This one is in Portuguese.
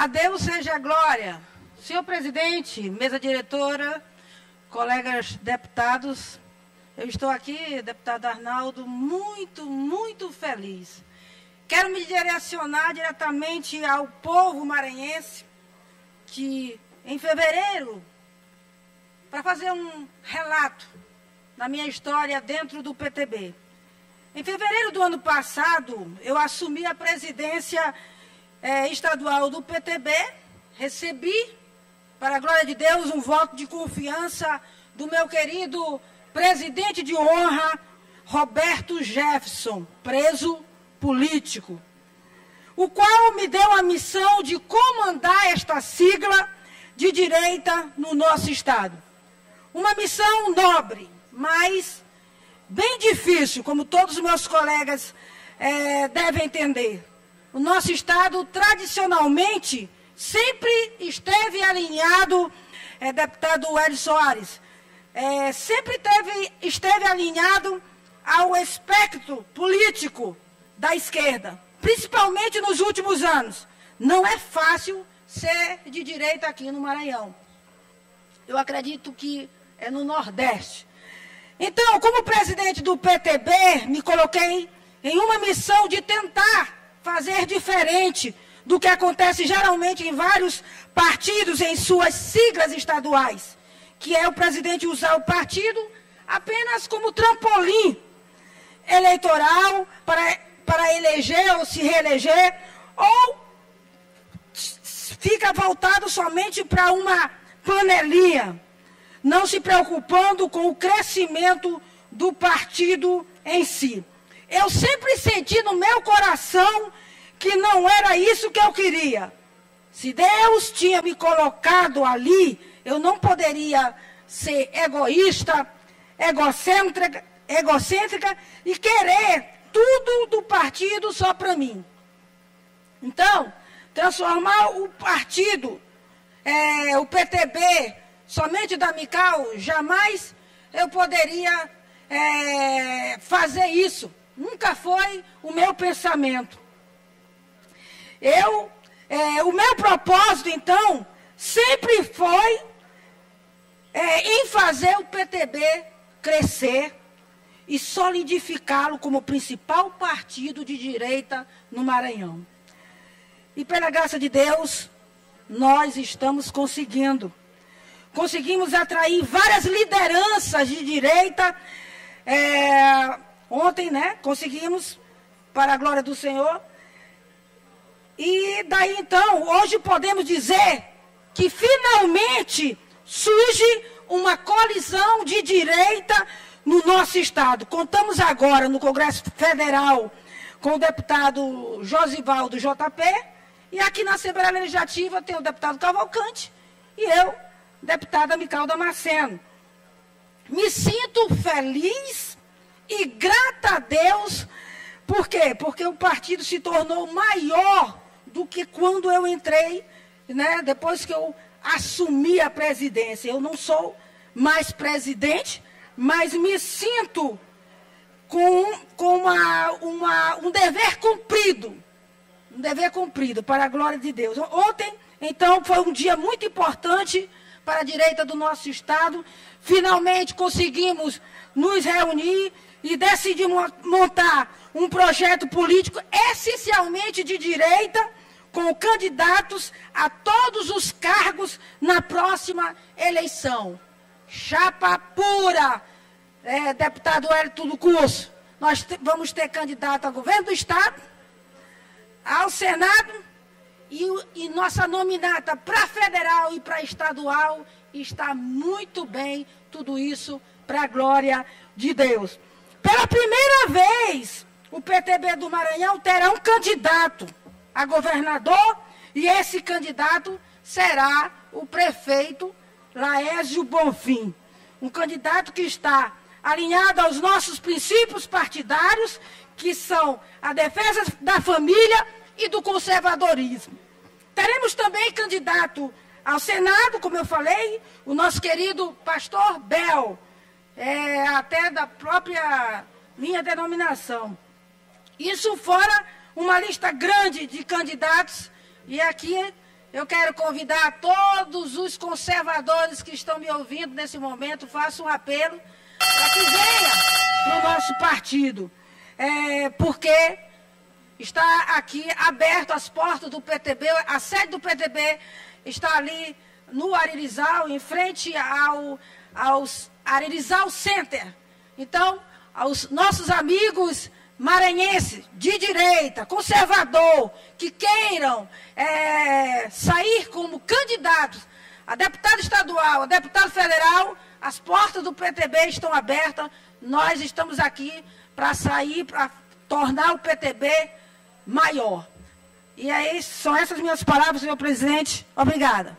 A Deus seja a glória. Senhor presidente, mesa diretora, colegas deputados, eu estou aqui, deputado Arnaldo, muito, muito feliz. Quero me direcionar diretamente ao povo maranhense, que em fevereiro, para fazer um relato da minha história dentro do PTB. Em fevereiro do ano passado, eu assumi a presidência é, estadual do PTB, recebi, para a glória de Deus, um voto de confiança do meu querido presidente de honra, Roberto Jefferson, preso político, o qual me deu a missão de comandar esta sigla de direita no nosso Estado. Uma missão nobre, mas bem difícil, como todos os meus colegas é, devem entender. O nosso Estado, tradicionalmente, sempre esteve alinhado, é, deputado Hélio Soares, é, sempre teve, esteve alinhado ao espectro político da esquerda, principalmente nos últimos anos. Não é fácil ser de direita aqui no Maranhão. Eu acredito que é no Nordeste. Então, como presidente do PTB, me coloquei em uma missão de tentar fazer diferente do que acontece geralmente em vários partidos em suas siglas estaduais, que é o presidente usar o partido apenas como trampolim eleitoral para, para eleger ou se reeleger, ou fica voltado somente para uma panelinha não se preocupando com o crescimento do partido em si. Eu sempre senti no meu coração que não era isso que eu queria. Se Deus tinha me colocado ali, eu não poderia ser egoísta, egocêntrica, egocêntrica e querer tudo do partido só para mim. Então, transformar o partido, é, o PTB, somente da Mical, jamais eu poderia é, fazer isso. Nunca foi o meu pensamento. Eu, é, o meu propósito, então, sempre foi é, em fazer o PTB crescer e solidificá-lo como principal partido de direita no Maranhão. E pela graça de Deus, nós estamos conseguindo conseguimos atrair várias lideranças de direita. É, ontem, né? Conseguimos, para a glória do Senhor. E daí então, hoje podemos dizer que finalmente surge uma colisão de direita no nosso estado. Contamos agora no Congresso Federal com o deputado Josivaldo JP e aqui na Assembleia Legislativa tem o deputado Cavalcante e eu, deputada Mical Damasceno. Me sinto feliz e grata a Deus. Por quê? Porque o partido se tornou maior do que quando eu entrei, né? depois que eu assumi a presidência. Eu não sou mais presidente, mas me sinto com, com uma, uma, um dever cumprido. Um dever cumprido, para a glória de Deus. Ontem, então, foi um dia muito importante para a direita do nosso Estado. Finalmente conseguimos nos reunir e decidimos montar um projeto político essencialmente de direita, com candidatos a todos os cargos na próxima eleição. Chapa pura, é, deputado Hélio do Curso. Nós vamos ter candidato a governo do Estado, ao Senado e, e nossa nominata para federal e para estadual está muito bem, tudo isso para a glória de Deus. Pela primeira vez, o PTB do Maranhão terá um candidato a governador e esse candidato será o prefeito Laésio Bonfim. Um candidato que está alinhado aos nossos princípios partidários, que são a defesa da família e do conservadorismo. Teremos também candidato ao Senado, como eu falei, o nosso querido pastor Bel, é, até da própria minha denominação. Isso fora uma lista grande de candidatos, e aqui Eu quero convidar todos os conservadores que estão me ouvindo nesse momento, faço um apelo para que venha para o nosso partido. É, porque está aqui aberto as portas do PTB, a sede do PTB está ali no Aririzal, em frente ao, aos Aririzal Center. Então, aos nossos amigos maranhenses de direita, conservador, que queiram é, sair como candidatos a deputado estadual, a deputado federal, as portas do PTB estão abertas. Nós estamos aqui para sair, para tornar o PTB maior. E aí, são essas minhas palavras, senhor presidente. Obrigada.